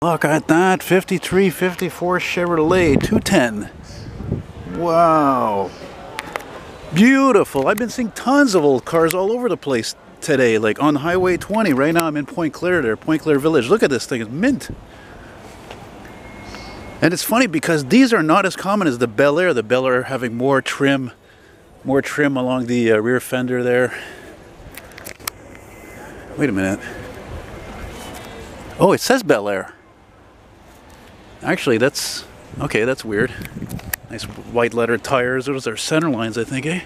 Look at that 53 54 Chevrolet 210. Wow. Beautiful. I've been seeing tons of old cars all over the place today, like on Highway 20. Right now I'm in Pointe-Claire there, Pointe-Claire Village. Look at this thing, it's mint. And it's funny because these are not as common as the Bel Air. The Bel Air having more trim, more trim along the uh, rear fender there. Wait a minute. Oh, it says Bel Air. Actually, that's okay. That's weird. Nice white letter tires. Those are center lines, I think, eh?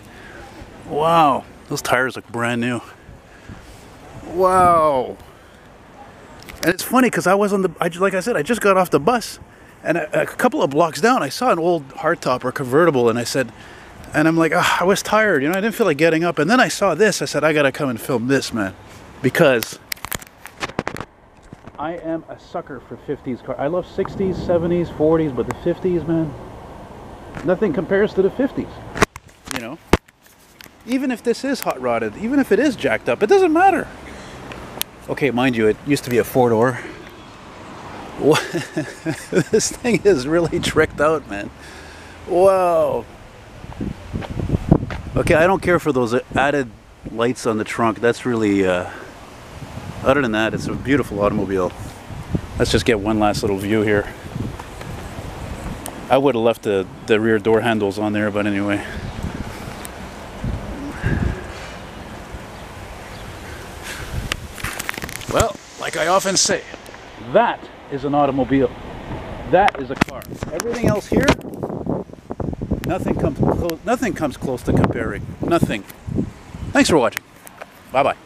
Wow, those tires look brand new. Wow. And it's funny because I was on the, I, like I said, I just got off the bus, and a, a couple of blocks down, I saw an old hardtop or convertible, and I said, and I'm like, oh, I was tired, you know, I didn't feel like getting up, and then I saw this. I said, I gotta come and film this, man, because I am a sucker for 50s car. I love 60s, 70s, 40s, but the 50s, man, nothing compares to the 50s. You know? Even if this is hot rodded, even if it is jacked up, it doesn't matter. Okay, mind you, it used to be a four door. this thing is really tricked out, man. Whoa. Okay, I don't care for those added lights on the trunk. That's really uh, other than that, it's a beautiful automobile. Let's just get one last little view here. I would have left the, the rear door handles on there, but anyway. Well, like I often say, that is an automobile. That is a car. Everything else here, nothing comes close, nothing comes close to comparing. Nothing. Thanks for watching. Bye-bye.